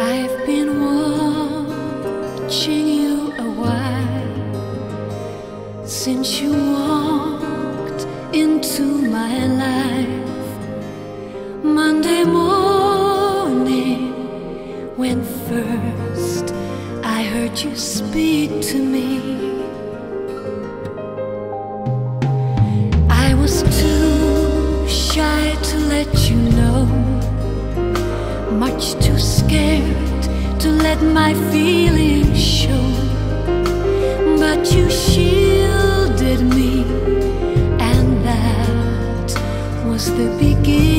I've been watching you a while since you walked into my life. Monday morning, when first I heard you speak to me. much too scared to let my feelings show. But you shielded me, and that was the beginning.